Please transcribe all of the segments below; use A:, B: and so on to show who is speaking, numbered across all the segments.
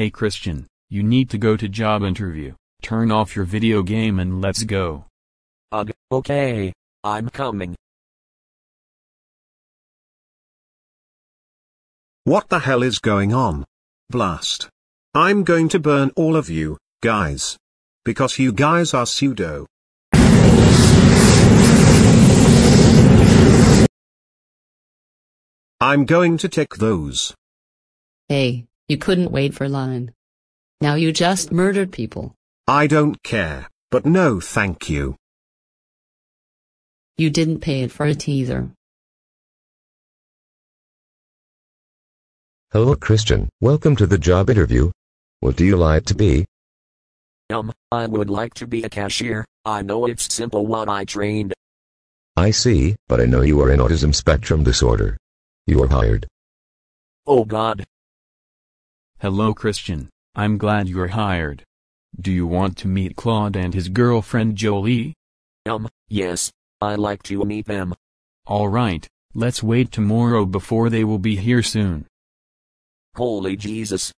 A: Hey Christian, you need to go to job interview. Turn off your video game and let's go.
B: Ugh, okay. I'm coming.
C: What the hell is going on? Blast. I'm going to burn all of you, guys. Because you guys are pseudo. I'm going to take those.
D: Hey, you couldn't wait for line. Now you just murdered people.
C: I don't care, but no thank you.
D: You didn't pay it for it either.
E: Hello Christian, welcome to the job interview. What do you like to be?
B: Um, I would like to be a cashier. I know it's simple what I trained.
E: I see, but I know you are in autism spectrum disorder. You are hired.
B: Oh god.
A: Hello Christian, I'm glad you're hired. Do you want to meet Claude and his girlfriend Jolie?
B: Um, yes. I like to meet them.
A: Alright, let's wait tomorrow before they will be here soon.
B: Holy Jesus.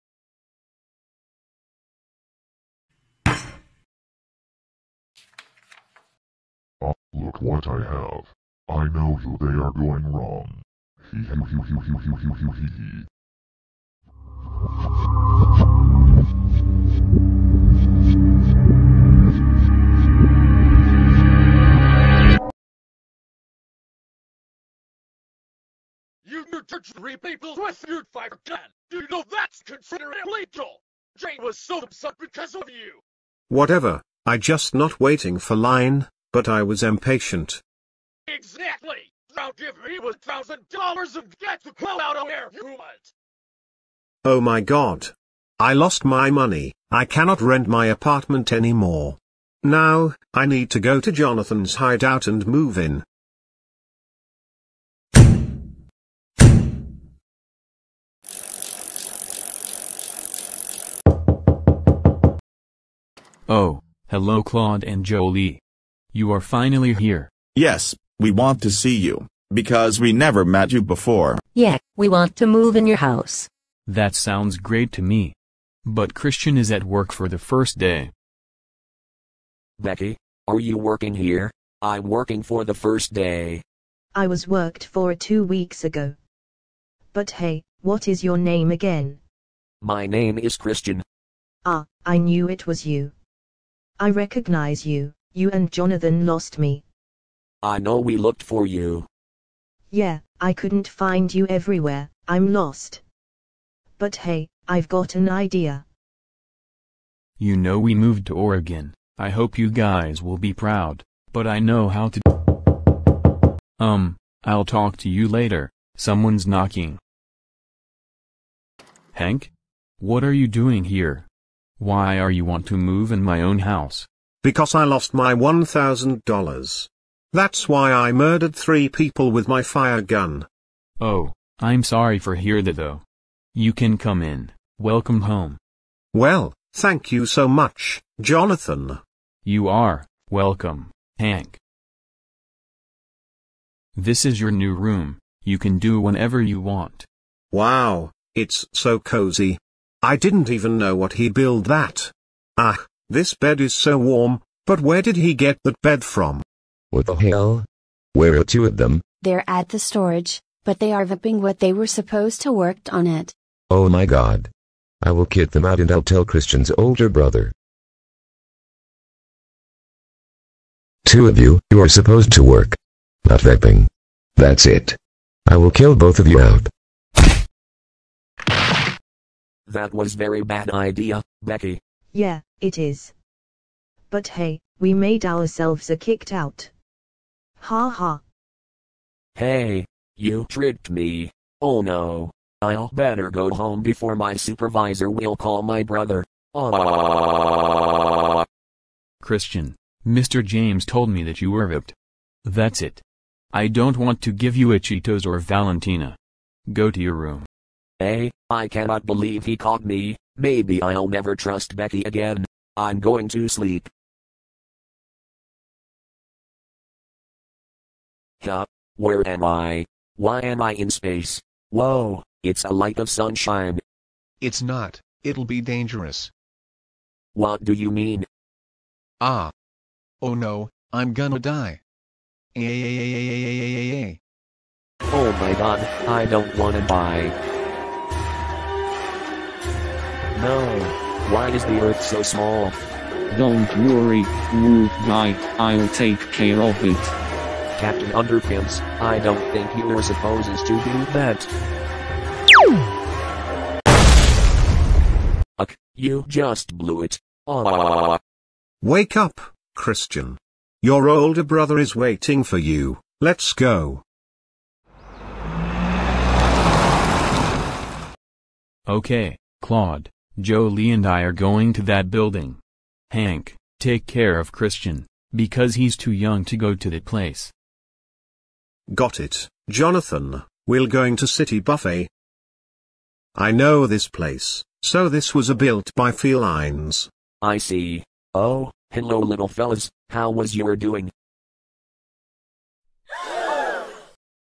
F: Oh, look what I have. I know you they are going wrong. Hee hee hee hee hee hee hee hee hee
G: Three people with your fire gun. Do you know that's considered illegal? Jane was so upset because of you.
C: Whatever, I just not waiting for line, but I was impatient.
G: Exactly. Now give me one thousand dollars and get the hell out of here, you want.
C: Oh my god. I lost my money, I cannot rent my apartment anymore. Now, I need to go to Jonathan's hideout and move in.
A: Oh, hello Claude and Jolie. You are finally here.
H: Yes, we want to see you, because we never met you before.
I: Yeah, we want to move in your house.
A: That sounds great to me. But Christian is at work for the first day.
B: Becky, are you working here? I'm working for the first day.
J: I was worked for two weeks ago. But hey, what is your name again?
B: My name is Christian.
J: Ah, I knew it was you. I recognize you, you and Jonathan lost me.
B: I know we looked for you.
J: Yeah, I couldn't find you everywhere, I'm lost. But hey, I've got an idea.
A: You know we moved to Oregon. I hope you guys will be proud, but I know how to. Um, I'll talk to you later. Someone's knocking. Hank? What are you doing here? Why are you want to move in my own house?
C: Because I lost my $1,000. That's why I murdered three people with my fire gun.
A: Oh, I'm sorry for hear that though. You can come in. Welcome home.
C: Well, thank you so much, Jonathan.
A: You are welcome, Hank. This is your new room. You can do whenever you want.
C: Wow, it's so cozy. I didn't even know what he built that. Ah, this bed is so warm, but where did he get that bed from?
E: What the hell? Where are two of them?
K: They're at the storage, but they are vaping what they were supposed to worked on it.
E: Oh my god. I will kick them out and I'll tell Christian's older brother. Two of you, you are supposed to work. Not vaping. That's it. I will kill both of you out.
B: That was very bad idea, Becky.
J: Yeah, it is. But hey, we made ourselves a kicked out. Ha ha.
B: Hey, you tricked me. Oh no. I'll better go home before my supervisor will call my brother. Ah.
A: Christian, Mr. James told me that you were vaped. That's it. I don't want to give you a Cheetos or Valentina. Go to your room.
B: Hey, I cannot believe he caught me. Maybe I'll never trust Becky again. I'm going to sleep. Huh? Where am I? Why am I in space? Whoa, it's a light of sunshine.
L: It's not. It'll be dangerous.
B: What do you mean?
L: Ah. Oh no, I'm gonna die. Eh.
B: eh, eh oh my god, I don't wanna die. No. Why is the earth so small?
M: Don't worry, Wolf Guy, I'll take care of it.
B: Captain Underpants, I don't think you were supposed to do that. Uck, you just blew it. Ah.
C: Wake up, Christian. Your older brother is waiting for you, let's go.
A: Okay, Claude, Jolie and I are going to that building. Hank, take care of Christian, because he's too young to go to that place.
C: Got it, Jonathan, we're going to City Buffet. I know this place, so this was a built by felines.
B: I see. Oh, hello little fellas, how was your doing?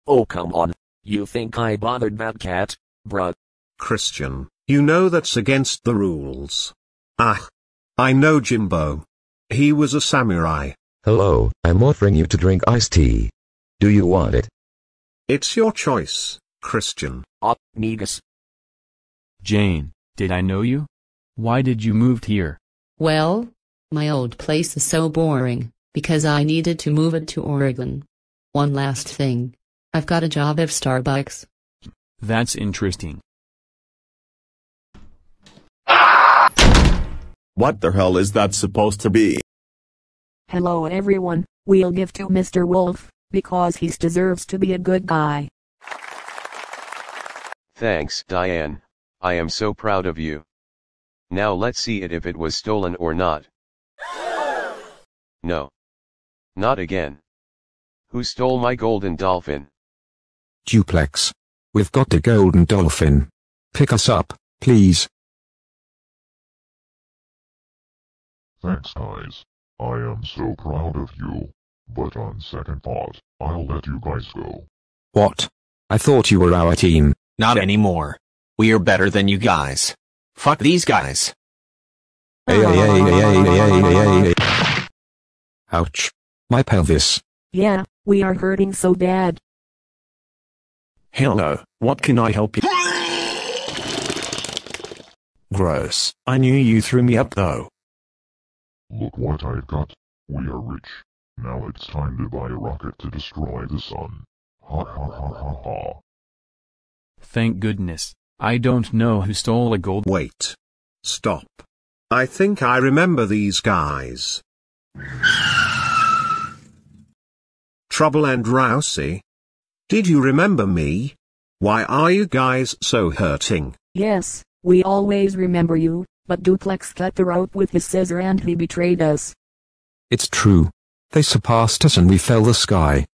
B: Oh come on, you think I bothered that cat, bruh?
C: Christian, you know that's against the rules. Ah. I know Jimbo. He was a samurai.
E: Hello, I'm offering you to drink iced tea. Do you want it?
C: It's your choice, Christian.
B: Up, Negus.
A: Jane, did I know you? Why did you move here?
D: Well, my old place is so boring, because I needed to move it to Oregon. One last thing. I've got a job at Starbucks.
A: That's interesting.
H: What the hell is that supposed to be?
N: Hello everyone, we'll give to Mr. Wolf, because he deserves to be a good guy.
O: Thanks, Diane. I am so proud of you. Now let's see it if it was stolen or not. No. Not again. Who stole my golden dolphin?
P: Duplex. We've got the golden dolphin. Pick us up, please.
F: Thanks guys. I am so proud of you. But on second thought, I'll let you guys go.
P: What? I thought you were our team.
Q: Not anymore. We're better than you guys. Fuck these guys.
P: Ouch. My pelvis.
N: Yeah, we are hurting so bad.
Q: Hello, what can I help you? Gross. I knew you threw me up though.
F: Look what I've got. We are rich. Now it's time to buy a rocket to destroy the sun. Ha ha ha ha ha.
A: Thank goodness. I don't know who stole a gold-
C: Wait. Stop. I think I remember these guys. Trouble and Rousey. Did you remember me? Why are you guys so hurting?
N: Yes, we always remember you, but Duplex cut the rope with his scissor and he betrayed us.
P: It's true. They surpassed us and we fell the sky.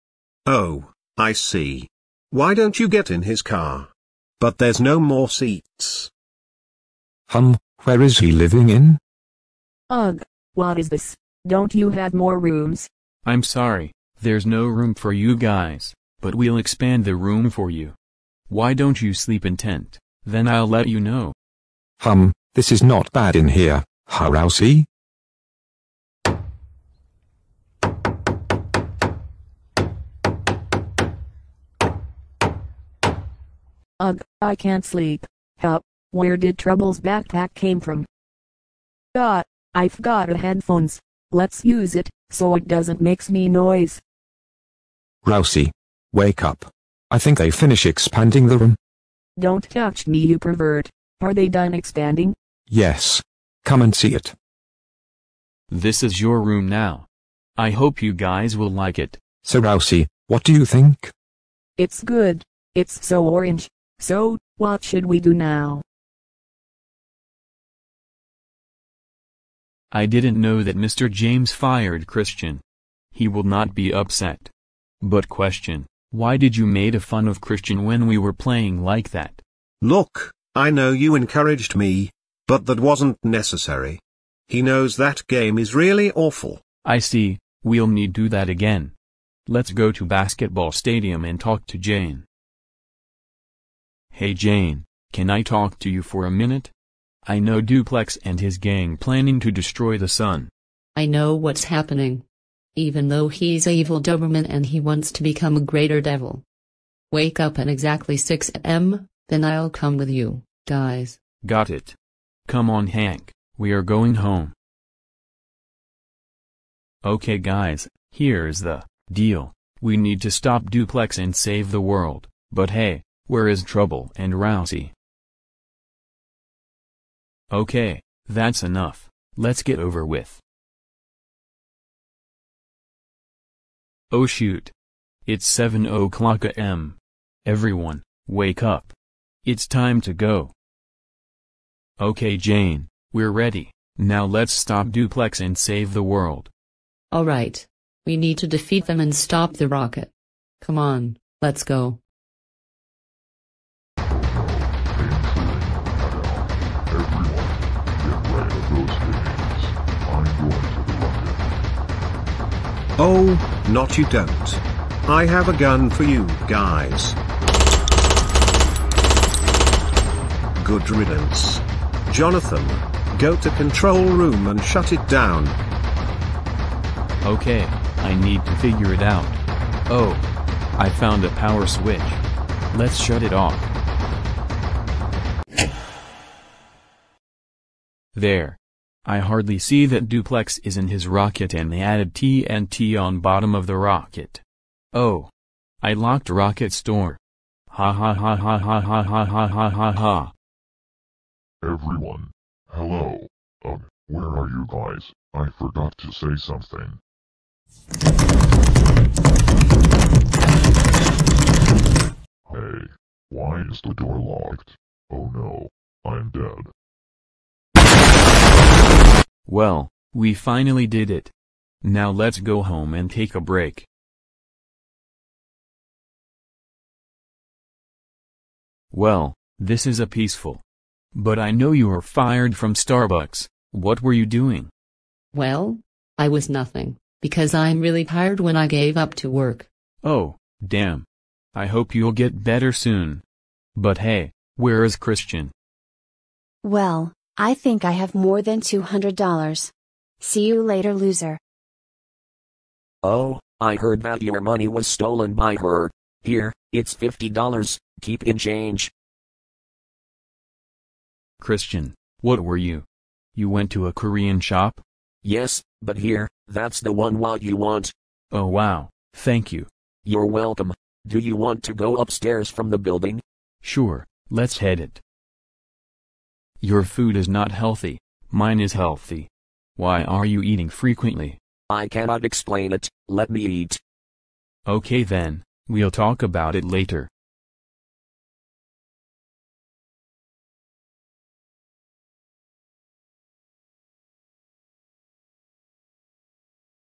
C: Oh, I see. Why don't you get in his car? But there's no more seats.
P: Hum, where is he living in?
N: Ugh, what is this? Don't you have more rooms?
A: I'm sorry, there's no room for you guys, but we'll expand the room for you. Why don't you sleep in tent? Then I'll let you know.
P: Hum, this is not bad in here, Harousey. Eh?
N: Ugh, I can't sleep. Help, where did Trouble's backpack came from? God, I've got a headphones. Let's use it, so it doesn't makes me noise.
P: Rousey. Wake up. I think they finish expanding the room.
N: Don't touch me you pervert. Are they done expanding?
P: Yes. Come and see it.
A: This is your room now. I hope you guys will like it.
P: So Rousey, what do you think?
N: It's good. It's so orange. So, what should we do now?
A: I didn't know that Mr. James fired Christian. He will not be upset. But question, why did you made a fun of Christian when we were playing like that?
C: Look, I know you encouraged me, but that wasn't necessary. He knows that game is really awful.
A: I see, we'll need to do that again. Let's go to basketball stadium and talk to Jane. Hey Jane, can I talk to you for a minute? I know Duplex and his gang planning to destroy the sun.
D: I know what's happening. Even though he's a evil Doberman and he wants to become a greater devil. Wake up at exactly 6 am, then I'll come with you, guys.
A: Got it. Come on Hank, we are going home. Okay guys, here's the deal. We need to stop Duplex and save the world, but hey, where is Trouble and Rousey? Okay, that's enough, let's get over with. Oh shoot. It's 7 o'clock am. Everyone, wake up. It's time to go. Okay Jane, we're ready, now let's stop Duplex and save the world.
D: Alright. We need to defeat them and stop the rocket. Come on, let's go.
C: Oh, not you don't. I have a gun for you guys. Good riddance. Jonathan, go to control room and shut it down.
A: Okay, I need to figure it out. Oh. I found a power switch. Let's shut it off. There. I hardly see that Duplex is in his rocket and they added TNT on bottom of the rocket. Oh. I locked rocket store. Ha ha ha ha ha ha ha ha ha ha ha.
F: Everyone. Hello. Ugh, where are you guys? I forgot to say something. Hey. Why is the door locked? Oh no. I'm dead.
A: Well, we finally did it. Now let's go home and take a break. Well, this is a peaceful. But I know you were fired from Starbucks. What were you doing?
D: Well, I was nothing, because I'm really tired when I gave up to work.
A: Oh, damn. I hope you'll get better soon. But hey, where is Christian?
K: Well, I think I have more than $200. See you later, loser.
B: Oh, I heard that your money was stolen by her. Here, it's $50. Keep in change.
A: Christian, what were you? You went to a Korean shop?
B: Yes, but here, that's the one what you want.
A: Oh wow, thank you.
B: You're welcome. Do you want to go upstairs from the building?
A: Sure, let's head it. Your food is not healthy, mine is healthy. Why are you eating frequently?
B: I cannot explain it, let me eat.
A: Okay then, we'll talk about it later.